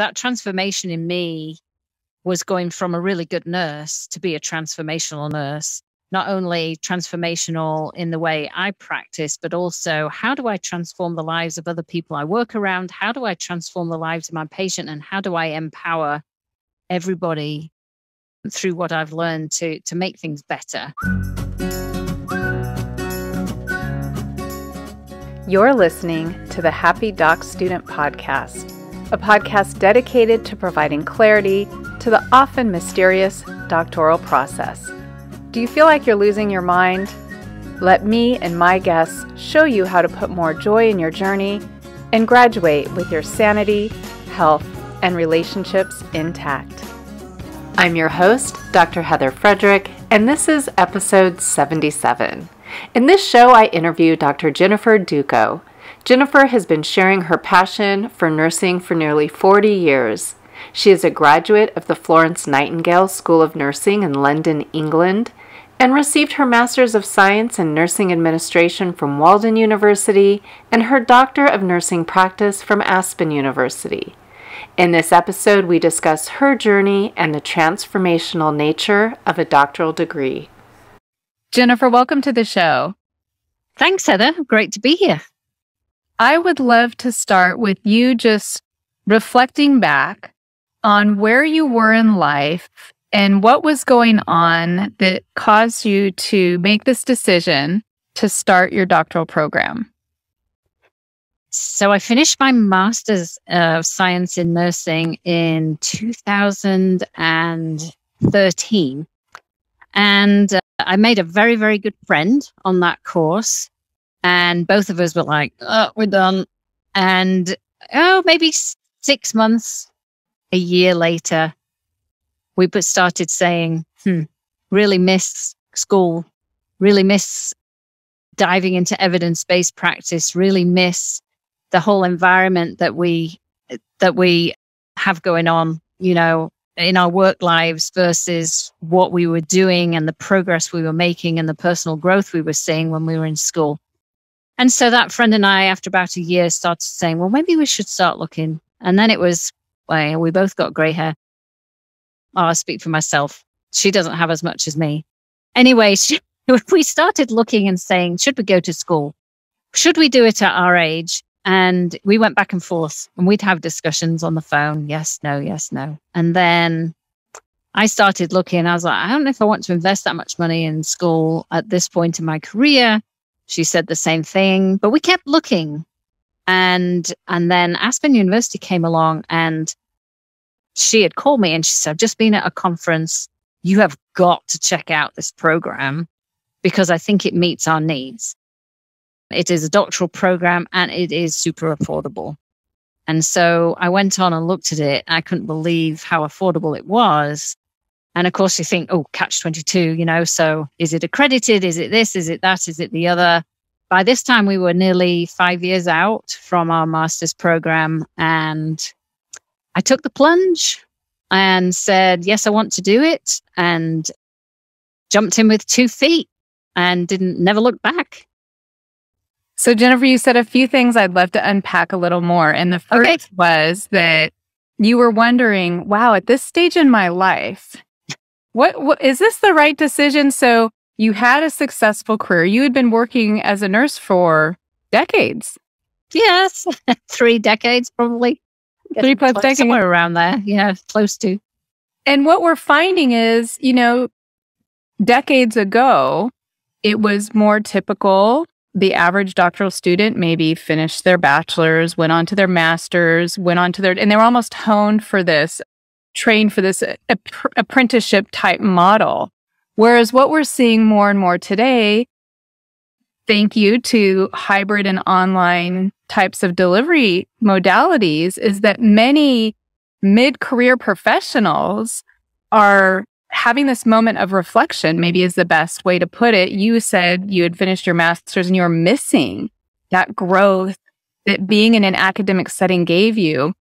that transformation in me was going from a really good nurse to be a transformational nurse not only transformational in the way I practice, but also how do I transform the lives of other people I work around? How do I transform the lives of my patient? And how do I empower everybody through what I've learned to, to make things better? You're listening to the Happy Doc Student Podcast, a podcast dedicated to providing clarity to the often mysterious doctoral process. Do you feel like you're losing your mind? Let me and my guests show you how to put more joy in your journey and graduate with your sanity, health, and relationships intact. I'm your host, Dr. Heather Frederick, and this is episode 77. In this show, I interview Dr. Jennifer Ducko. Jennifer has been sharing her passion for nursing for nearly 40 years. She is a graduate of the Florence Nightingale School of Nursing in London, England, and received her Master's of Science in Nursing Administration from Walden University and her Doctor of Nursing Practice from Aspen University. In this episode, we discuss her journey and the transformational nature of a doctoral degree. Jennifer, welcome to the show. Thanks, Heather. Great to be here. I would love to start with you just reflecting back on where you were in life and what was going on that caused you to make this decision to start your doctoral program? So I finished my master's of science in nursing in 2013. And uh, I made a very, very good friend on that course. And both of us were like, oh, we're done. And oh, maybe six months, a year later, we started saying, hmm, really miss school, really miss diving into evidence based practice, really miss the whole environment that we that we have going on, you know, in our work lives versus what we were doing and the progress we were making and the personal growth we were seeing when we were in school. And so that friend and I, after about a year, started saying, well, maybe we should start looking. And then it was, well, we both got gray hair. Oh, I'll speak for myself. She doesn't have as much as me. Anyway, she, we started looking and saying, should we go to school? Should we do it at our age? And we went back and forth and we'd have discussions on the phone. Yes, no, yes, no. And then I started looking. I was like, I don't know if I want to invest that much money in school at this point in my career. She said the same thing, but we kept looking. And and then Aspen University came along and she had called me and she said, I've just been at a conference. You have got to check out this program because I think it meets our needs. It is a doctoral program and it is super affordable. And so I went on and looked at it. I couldn't believe how affordable it was. And of course, you think, oh, catch 22, you know, so is it accredited? Is it this? Is it that? Is it the other? By this time, we were nearly five years out from our master's program. And I took the plunge and said, yes, I want to do it. And jumped in with two feet and didn't never look back. So, Jennifer, you said a few things I'd love to unpack a little more. And the first okay. was that you were wondering, wow, at this stage in my life, what, what is this the right decision? So, you had a successful career. You had been working as a nurse for decades. Yes, three decades probably. Three plus decades. Somewhere around there. Yeah, close to. And what we're finding is, you know, decades ago, it was more typical. The average doctoral student maybe finished their bachelor's, went on to their master's, went on to their, and they were almost honed for this, trained for this apprenticeship type model. Whereas what we're seeing more and more today, thank you to hybrid and online types of delivery modalities is that many mid career professionals are having this moment of reflection, maybe is the best way to put it. You said you had finished your master's and you were missing that growth that being in an academic setting gave you.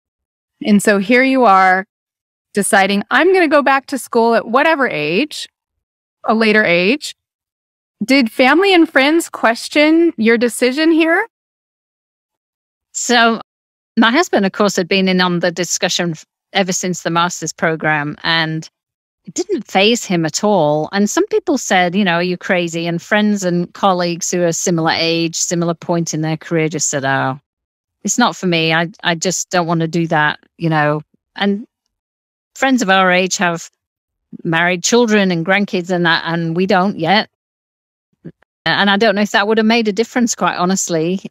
And so here you are deciding, I'm going to go back to school at whatever age, a later age. Did family and friends question your decision here? So My husband, of course, had been in on the discussion ever since the master's program and it didn't phase him at all. And some people said, you know, are you crazy? And friends and colleagues who are similar age, similar point in their career just said, oh, it's not for me. I, I just don't want to do that, you know. And friends of our age have married children and grandkids and that, and we don't yet. And I don't know if that would have made a difference, quite honestly.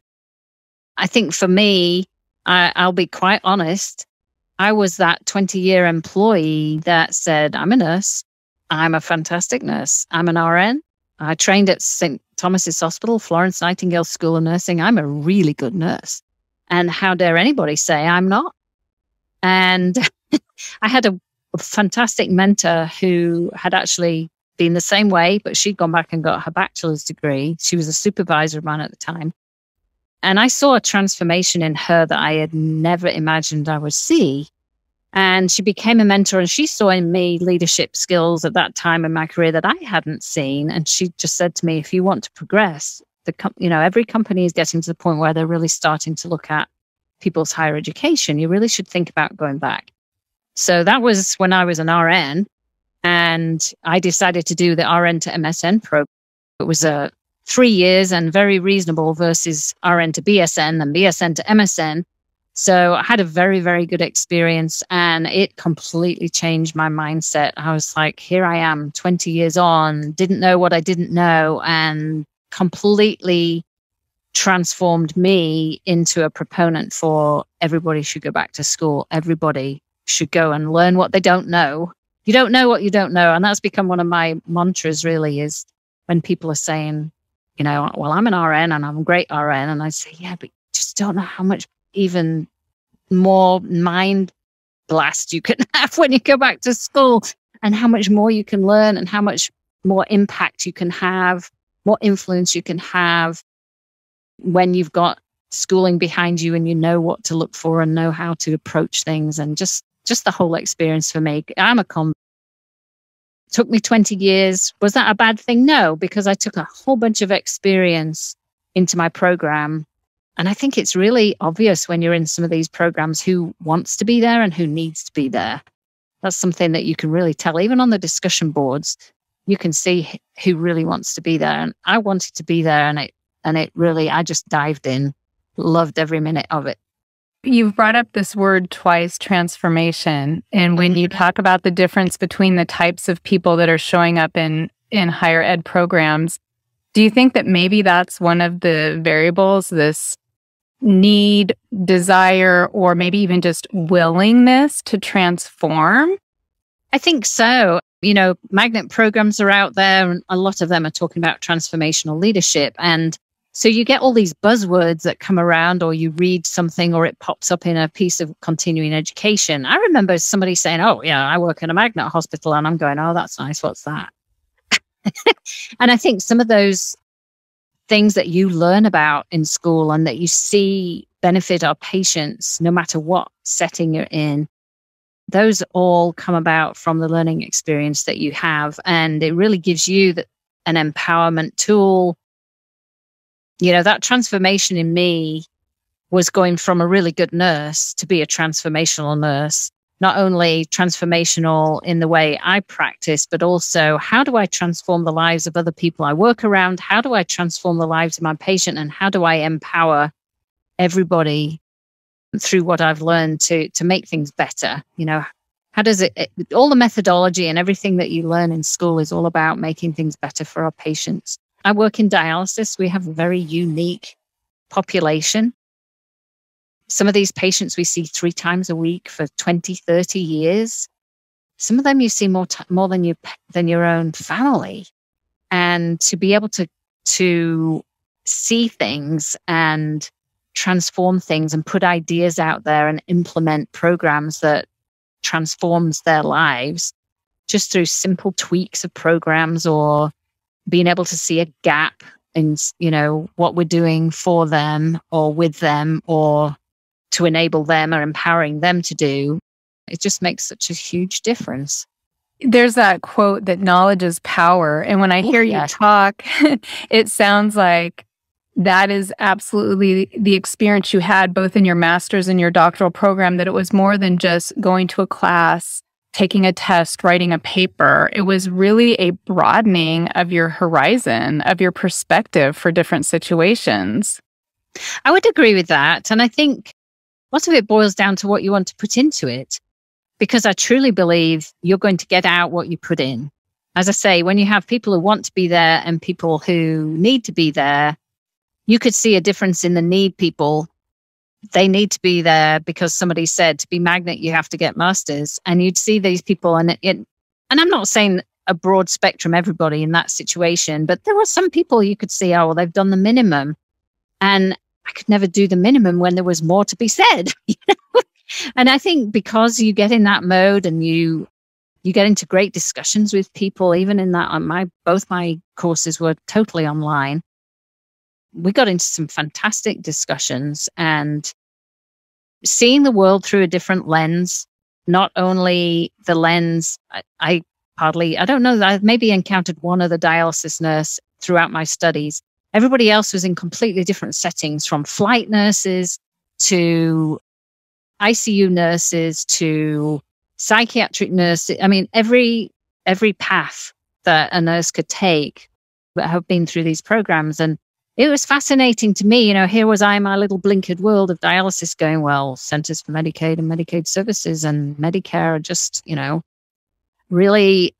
I think for me, I, I'll be quite honest. I was that 20 year employee that said, I'm a nurse. I'm a fantastic nurse. I'm an RN. I trained at St. Thomas's Hospital, Florence Nightingale School of Nursing. I'm a really good nurse. And how dare anybody say I'm not? And I had a fantastic mentor who had actually been the same way, but she'd gone back and got her bachelor's degree. She was a supervisor of mine at the time. And I saw a transformation in her that I had never imagined I would see. And she became a mentor and she saw in me leadership skills at that time in my career that I hadn't seen. And she just said to me, if you want to progress, the com- you know, every company is getting to the point where they're really starting to look at people's higher education. You really should think about going back. So that was when I was an RN and I decided to do the RN to MSN program. It was a three years and very reasonable versus RN to BSN and BSN to MSN. So I had a very, very good experience and it completely changed my mindset. I was like, here I am 20 years on, didn't know what I didn't know and completely transformed me into a proponent for everybody should go back to school. Everybody should go and learn what they don't know. You don't know what you don't know. And that's become one of my mantras really is when people are saying, you know, well, I'm an RN and I'm a great RN. And I say, yeah, but just don't know how much even more mind blast you can have when you go back to school and how much more you can learn and how much more impact you can have, more influence you can have when you've got schooling behind you and you know what to look for and know how to approach things and just just the whole experience for me. I'm a con took me 20 years. Was that a bad thing? No, because I took a whole bunch of experience into my program. And I think it's really obvious when you're in some of these programs who wants to be there and who needs to be there. That's something that you can really tell. Even on the discussion boards, you can see who really wants to be there. And I wanted to be there and it and it really I just dived in, loved every minute of it. You've brought up this word twice, transformation. And when you mm-hmm. talk about the difference between the types of people that are showing up in, in higher ed programs, do you think that maybe that's one of the variables, this need, desire, or maybe even just willingness to transform? I think so. You know, magnet programs are out there, and a lot of them are talking about transformational leadership. And so you get all these buzzwords that come around, or you read something, or it pops up in a piece of continuing education. I remember somebody saying, Oh, yeah, I work in a magnet hospital. And I'm going, Oh, that's nice. What's that? and I think some of those things that you learn about in school and that you see benefit our patients, no matter what setting you're in, those all come about from the learning experience that you have. And it really gives you the, an empowerment tool you know, that transformation in me was going from a really good nurse to be a transformational nurse. Not only transformational in the way I practice, but also how do I transform the lives of other people I work around? How do I transform the lives of my patient? And how do I empower everybody through what I've learned to, to make things better? You know, how does it, it all the methodology and everything that you learn in school is all about making things better for our patients. I work in dialysis. We have a very unique population. Some of these patients we see three times a week for 20, 30 years. Some of them you see more, t- more than, you, than your own family. And to be able to, to see things and transform things and put ideas out there and implement programs that transforms their lives just through simple tweaks of programs or being able to see a gap in you know what we're doing for them or with them or to enable them or empowering them to do it just makes such a huge difference. There's that quote that knowledge is power. And when i hear you talk it sounds like that is absolutely the experience you had both in your master's and your doctoral program, that it was more than just going to a class, taking a test, writing a paper. It was really a broadening of your horizon, of your perspective for different situations. I would agree with that. And I think most of it boils down to what you want to put into it, because I truly believe you're going to get out what you put in. As I say, when you have people who want to be there and people who need to be there, you could see a difference in the need people. They need to be there because somebody said to be magnet, you have to get masters. And you'd see these people, and it, and I'm not saying a broad spectrum, everybody in that situation, but there were some people you could see, oh, well, they've done the minimum. And I could never do the minimum when there was more to be said. and I think because you get in that mode and you you get into great discussions with people, even in that on my both my courses were totally online we got into some fantastic discussions and seeing the world through a different lens, not only the lens, I, I hardly, I don't know, I've maybe encountered one other dialysis nurse throughout my studies. Everybody else was in completely different settings from flight nurses to ICU nurses to psychiatric nurses. I mean, every, every path that a nurse could take that have been through these programs. And it was fascinating to me. You know, here was I, my little blinkered world of dialysis going, well, Centers for Medicaid and Medicaid Services and Medicare are just, you know, really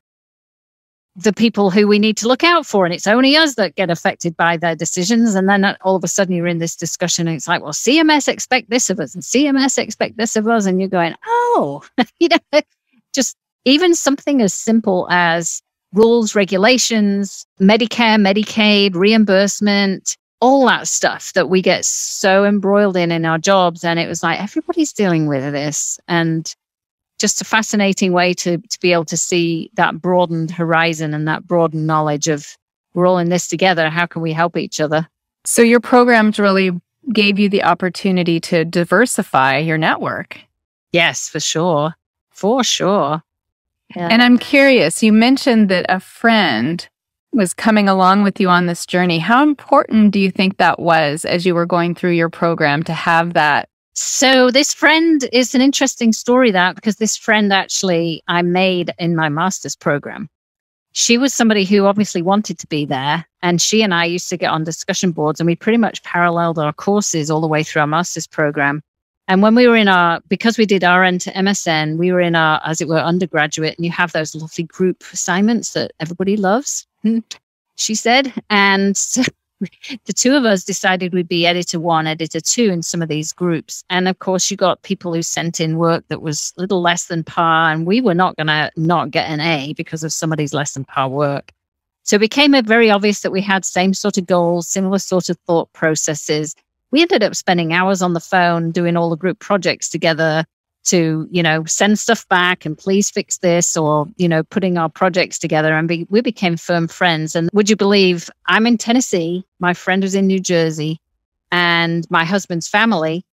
the people who we need to look out for. And it's only us that get affected by their decisions. And then all of a sudden you're in this discussion and it's like, well, CMS expect this of us and CMS expect this of us. And you're going, oh, you know, just even something as simple as rules, regulations, Medicare, Medicaid, reimbursement, all that stuff that we get so embroiled in in our jobs. And it was like everybody's dealing with this. And just a fascinating way to, to be able to see that broadened horizon and that broadened knowledge of we're all in this together. How can we help each other? So your programs really gave you the opportunity to diversify your network. Yes, for sure. For sure. Yeah. And I'm curious, you mentioned that a friend was coming along with you on this journey. How important do you think that was as you were going through your program to have that? So, this friend is an interesting story that because this friend actually I made in my master's program. She was somebody who obviously wanted to be there. And she and I used to get on discussion boards and we pretty much paralleled our courses all the way through our master's program. And when we were in our, because we did RN to MSN, we were in our, as it were, undergraduate, and you have those lovely group assignments that everybody loves, hmm. she said. And the two of us decided we'd be editor one, editor two in some of these groups. And of course, you got people who sent in work that was a little less than par, and we were not going to not get an A because of somebody's less than par work. So it became very obvious that we had same sort of goals, similar sort of thought processes we ended up spending hours on the phone doing all the group projects together to you know send stuff back and please fix this or you know putting our projects together. And be, we became firm friends. And would you believe i'm in tennessee my friend was in new jersey and my husband's family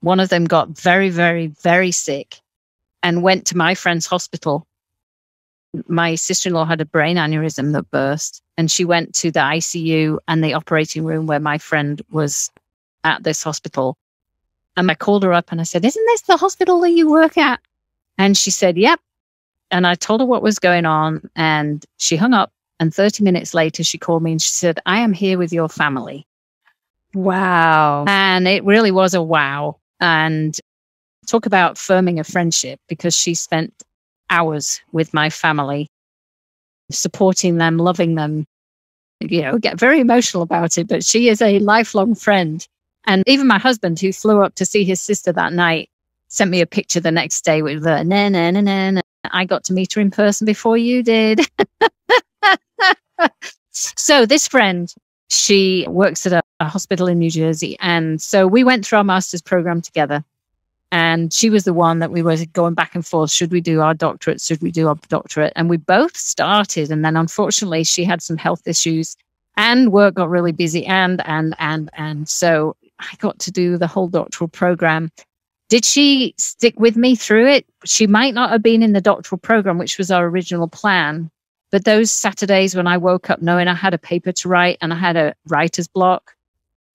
one of them got very very very sick and went to my friend's hospital. My sister-in-law had a brain aneurysm that burst and she went to the icu and the operating room where my friend was at this hospital. And I called her up and I said, Isn't this the hospital that you work at? And she said, Yep. And I told her what was going on. And she hung up. And 30 minutes later, she called me and she said, I am here with your family. Wow. And it really was a wow. And talk about firming a friendship because she spent hours with my family, supporting them, loving them, you know, get very emotional about it. But she is a lifelong friend. And even my husband, who flew up to see his sister that night, sent me a picture the next day with the na. I got to meet her in person before you did. so this friend, she works at a, a hospital in New Jersey. And so we went through our master's program together. And she was the one that we were going back and forth. Should we do our doctorate? Should we do our doctorate? And we both started. And then unfortunately, she had some health issues and work got really busy. And, and, and, and so I got to do the whole doctoral program. Did she stick with me through it? She might not have been in the doctoral program, which was our original plan. But those Saturdays when I woke up knowing I had a paper to write and I had a writer's block,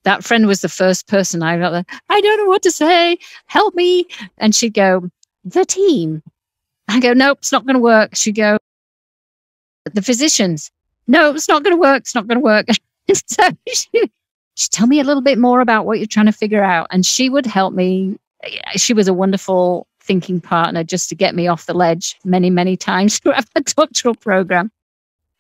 that friend was the first person I got like, I don't know what to say. Help me. And she'd go, the team. I go, nope, it's not going to work. She'd go, the physicians. No, it's not going to work. It's not going to work. so she, she'd tell me a little bit more about what you're trying to figure out. And she would help me. She was a wonderful thinking partner just to get me off the ledge many, many times throughout the doctoral program.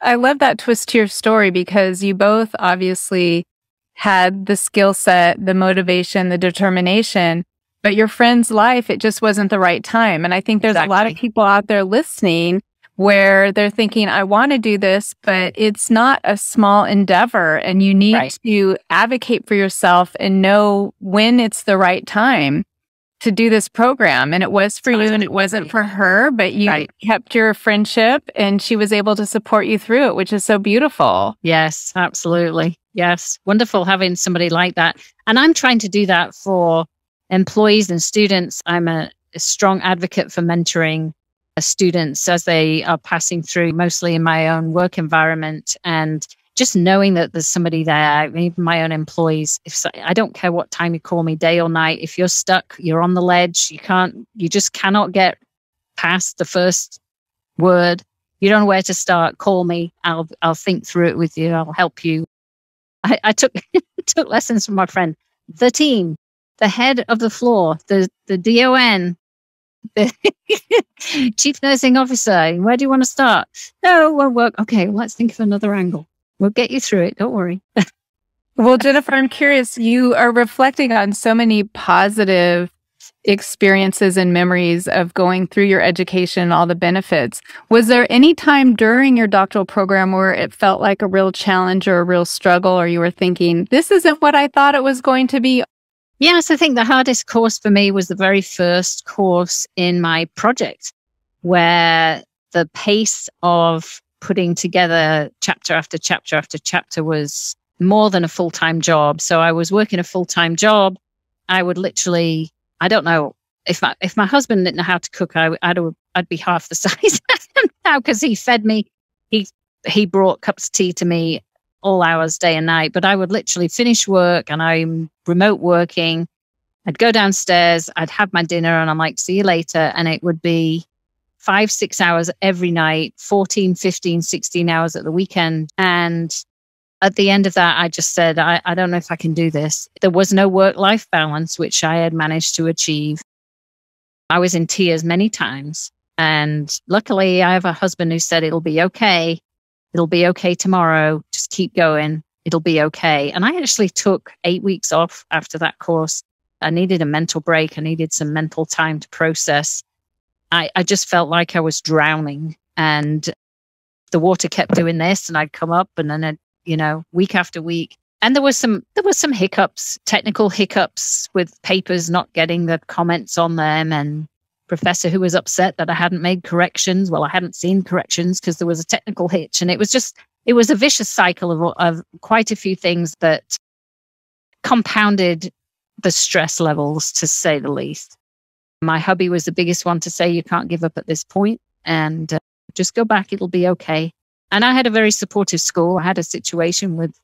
I love that twist to your story because you both obviously had the skill set, the motivation, the determination, but your friend's life, it just wasn't the right time. And I think there's exactly. a lot of people out there listening where they're thinking, I want to do this, but it's not a small endeavor and you need right. to advocate for yourself and know when it's the right time to do this program. And it was for you and it wasn't for her, but you right. kept your friendship and she was able to support you through it, which is so beautiful. Yes, absolutely. Yes. Wonderful having somebody like that. And I'm trying to do that for employees and students. I'm a, a strong advocate for mentoring students as they are passing through, mostly in my own work environment. And just knowing that there's somebody there, even my own employees, if so, I don't care what time you call me, day or night, if you're stuck, you're on the ledge, you can't, you just cannot get past the first word. You don't know where to start. Call me. I'll, I'll think through it with you. I'll help you. I, I took, took lessons from my friend, the team, the head of the floor, the, the DON, chief nursing officer. Where do you want to start? No, won't work. Okay, well, let's think of another angle. We'll get you through it. Don't worry. well, Jennifer, I'm curious. You are reflecting on so many positive experiences and memories of going through your education, all the benefits. Was there any time during your doctoral program where it felt like a real challenge or a real struggle, or you were thinking, this isn't what I thought it was going to be? Yes, I think the hardest course for me was the very first course in my project, where the pace of putting together chapter after chapter after chapter was more than a full time job. So I was working a full time job. I would literally, I don't know if my if my husband didn't know how to cook, I, I'd I'd be half the size now because he fed me. He he brought cups of tea to me all hours, day and night. But I would literally finish work and I'm remote working. I'd go downstairs, I'd have my dinner, and I'm like, see you later. And it would be five, six hours every night, 14, 15, 16 hours at the weekend. And at the end of that, I just said, I, I don't know if I can do this. There was no work life balance, which I had managed to achieve. I was in tears many times. And luckily, I have a husband who said, It'll be okay. It'll be okay tomorrow. Just keep going. It'll be okay. And I actually took eight weeks off after that course. I needed a mental break. I needed some mental time to process I, I just felt like I was drowning and the water kept doing this and I'd come up and then, I'd, you know, week after week. And there was some, there was some hiccups, technical hiccups with papers not getting the comments on them and professor who was upset that I hadn't made corrections. Well, I hadn't seen corrections because there was a technical hitch and it was just, it was a vicious cycle of, of quite a few things that compounded the stress levels to say the least. My hubby was the biggest one to say, you can't give up at this point and uh, just go back. It'll be okay. And I had a very supportive school. I had a situation with,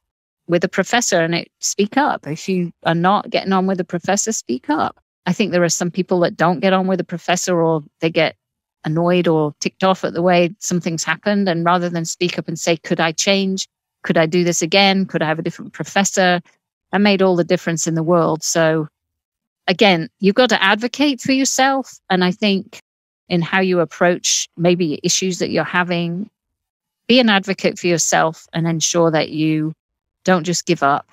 with a professor and it speak up. If you are not getting on with a professor, speak up. I think there are some people that don't get on with a professor or they get annoyed or ticked off at the way something's happened. And rather than speak up and say, could I change? Could I do this again? Could I have a different professor? That made all the difference in the world. So again, you've got to advocate for yourself. And I think in how you approach maybe issues that you're having, be an advocate for yourself and ensure that you don't just give up,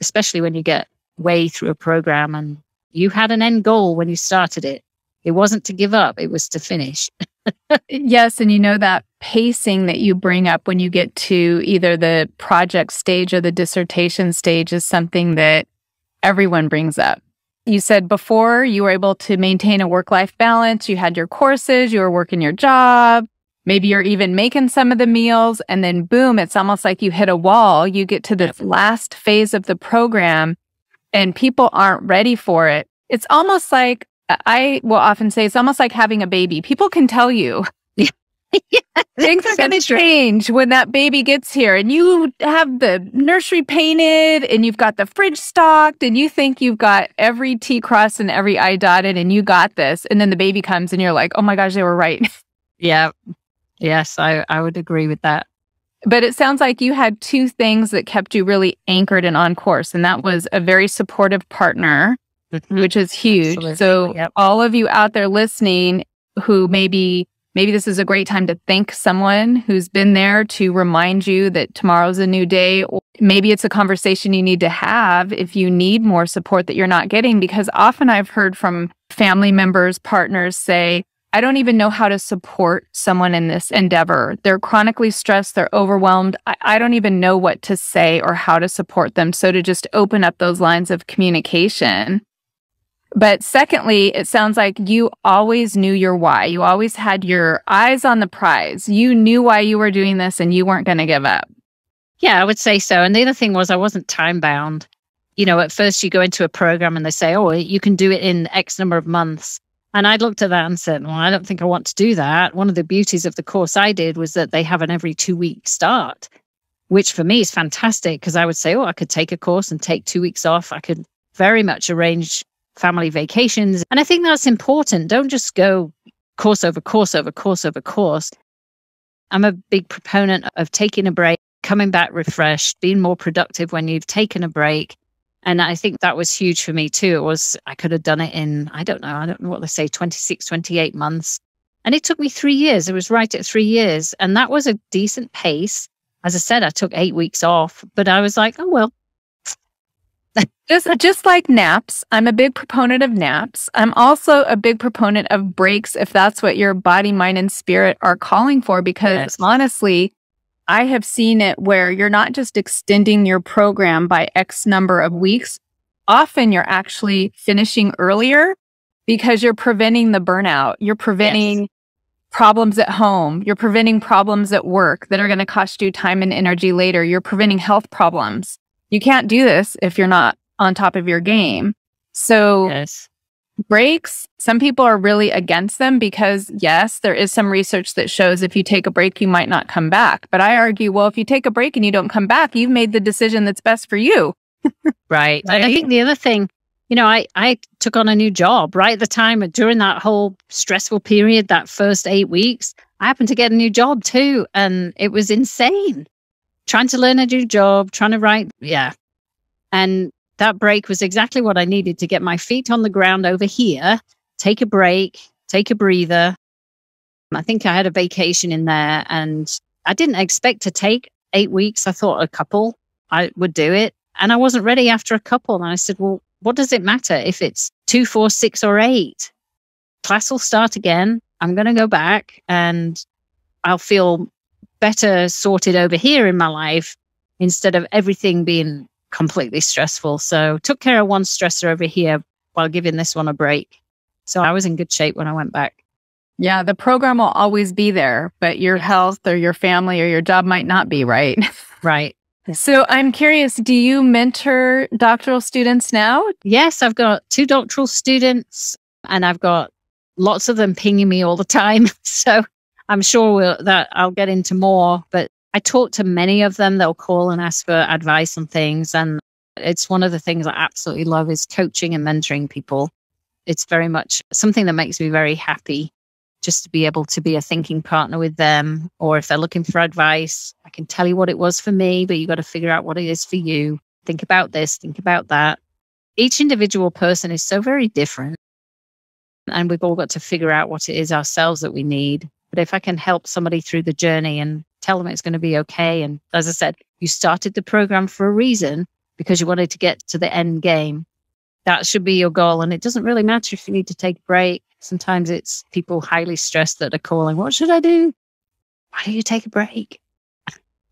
especially when you get way through a program and you had an end goal when you started it. It wasn't to give up, it was to finish. yes. And you know that pacing that you bring up when you get to either the project stage or the dissertation stage is something that everyone brings up. You said before you were able to maintain a work life balance. You had your courses, you were working your job. Maybe you're even making some of the meals. And then boom, it's almost like you hit a wall. You get to the last phase of the program and people aren't ready for it. It's almost like I will often say it's almost like having a baby. People can tell you Things are going to change when that baby gets here and you have the nursery painted and you've got the fridge stocked and you think you've got every T crossed and every I dotted and you got this. And then the baby comes and you're like, oh my gosh, they were right. Yeah. Yes, I, I would agree with that. But it sounds like you had two things that kept you really anchored and on course. And that was a very supportive partner, mm-hmm. which is huge. Absolutely. So, yep. all of you out there listening who maybe maybe this is a great time to thank someone who's been there to remind you that tomorrow's a new day. Or maybe it's a conversation you need to have if you need more support that you're not getting. Because often I've heard from family members, partners say, I don't even know how to support someone in this endeavor. They're chronically stressed, they're overwhelmed. I, I, don't even know what to say or how to support them. So to just open up those lines of communication. But secondly, it sounds like you always knew your why. You always had your eyes on the prize. You knew why you were doing this and you weren't going to give up. Yeah, I would say so. And the other thing was, I wasn't time bound. You know, at first you go into a program and they say, oh, you can do it in X number of months. And I looked at that and said, Well, I don't think I want to do that. One of the beauties of the course I did was that they have an every two week start, which for me is fantastic because I would say, Oh, I could take a course and take two weeks off. I could very much arrange family vacations. And I think that's important. Don't just go course over course over course over course. I'm a big proponent of taking a break, coming back refreshed, being more productive when you've taken a break and I think that was huge for me too. It was, I could have done it in, I don't know, I don't know what they say, 26, 28 months. And it took me three years. It was right at three years. And that was a decent pace. As I said, I took eight weeks off, but I was like, oh, well. just, just like naps, I'm a big proponent of naps. I'm also a big proponent of breaks if that's what your body, mind, and spirit are calling for, because yes. honestly, I have seen it where you're not just extending your program by X number of weeks. Often you're actually finishing earlier because you're preventing the burnout. You're preventing yes. problems at home. You're preventing problems at work that are going to cost you time and energy later. You're preventing health problems. You can't do this if you're not on top of your game. So yes breaks, some people are really against them because, yes, there is some research that shows if you take a break, you might not come back. But I argue, well, if you take a break and you don't come back, you've made the decision that's best for you. right. right. I think the other thing, you know, I, I took on a new job right at the time during that whole stressful period, that first eight weeks. I happened to get a new job too. And it was insane trying to learn a new job, trying to write. Yeah. And that break was exactly what I needed to get my feet on the ground over here, take a break, take a breather. I think I had a vacation in there and I didn't expect to take eight weeks. I thought a couple I would do it. And I wasn't ready after a couple. And I said, well, what does it matter if it's two, four, six, or eight? Class will start again. I'm going to go back and I'll feel better sorted over here in my life instead of everything being completely stressful. So took care of one stressor over here while giving this one a break. So I was in good shape when I went back. Yeah, the program will always be there, but your health or your family or your job might not be, right? Right. So I'm curious, do you mentor doctoral students now? Yes, I've got two doctoral students and I've got lots of them pinging me all the time. So I'm sure we'll, that I'll get into more, but I talk to many of them. They'll call and ask for advice on things. And it's one of the things I absolutely love is coaching and mentoring people. It's very much something that makes me very happy just to be able to be a thinking partner with them. Or if they're looking for advice, I can tell you what it was for me, but you got to figure out what it is for you. Think about this, think about that. Each individual person is so very different. And we've all got to figure out what it is ourselves that we need. But if I can help somebody through the journey and tell them it's going to be okay. And as I said, you started the program for a reason because you wanted to get to the end game. That should be your goal. And it doesn't really matter if you need to take a break. Sometimes it's people highly stressed that are calling, What should I do? Why don't you take a break?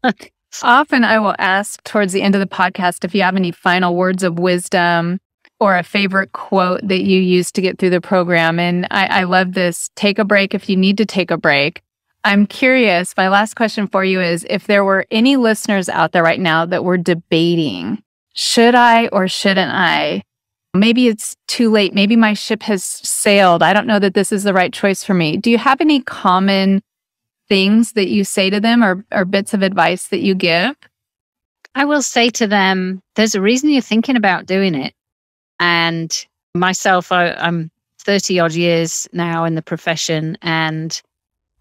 Often I will ask towards the end of the podcast if you have any final words of wisdom or a favorite quote that you use to get through the program. And I, I love this take a break if you need to take a break. I'm curious. My last question for you is if there were any listeners out there right now that were debating, should I or shouldn't I? Maybe it's too late. Maybe my ship has sailed. I don't know that this is the right choice for me. Do you have any common things that you say to them or, or bits of advice that you give? I will say to them, there's a reason you're thinking about doing it. And myself, I, I'm 30 odd years now in the profession, and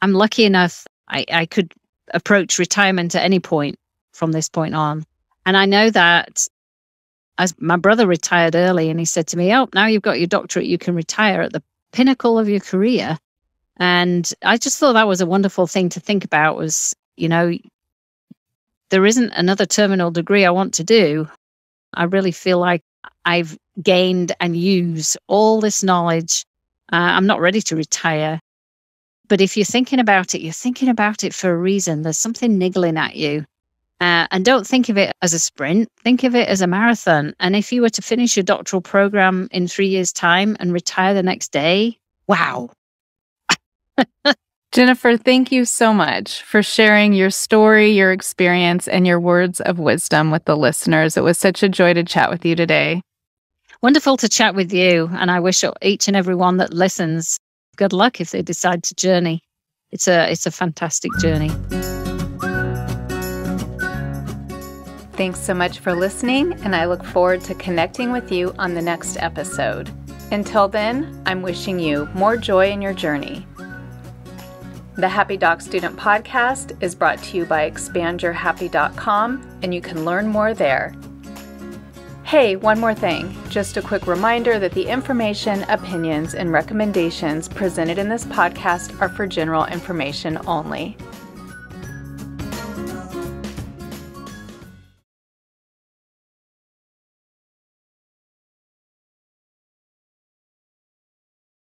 I'm lucky enough, I, I could approach retirement at any point from this point on. And I know that as my brother retired early and he said to me, Oh, now you've got your doctorate, you can retire at the pinnacle of your career. And I just thought that was a wonderful thing to think about was, you know, there isn't another terminal degree I want to do. I really feel like I've gained and used all this knowledge. Uh, I'm not ready to retire. But if you're thinking about it, you're thinking about it for a reason. There's something niggling at you. Uh, and don't think of it as a sprint, think of it as a marathon. And if you were to finish your doctoral program in three years' time and retire the next day, wow. Jennifer, thank you so much for sharing your story, your experience, and your words of wisdom with the listeners. It was such a joy to chat with you today. Wonderful to chat with you. And I wish each and every one that listens good luck if they decide to journey. It's a, it's a fantastic journey. Thanks so much for listening, and I look forward to connecting with you on the next episode. Until then, I'm wishing you more joy in your journey. The Happy Doc Student Podcast is brought to you by expandyourhappy.com, and you can learn more there. Hey, one more thing. Just a quick reminder that the information, opinions, and recommendations presented in this podcast are for general information only.